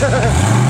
Ha ha ha!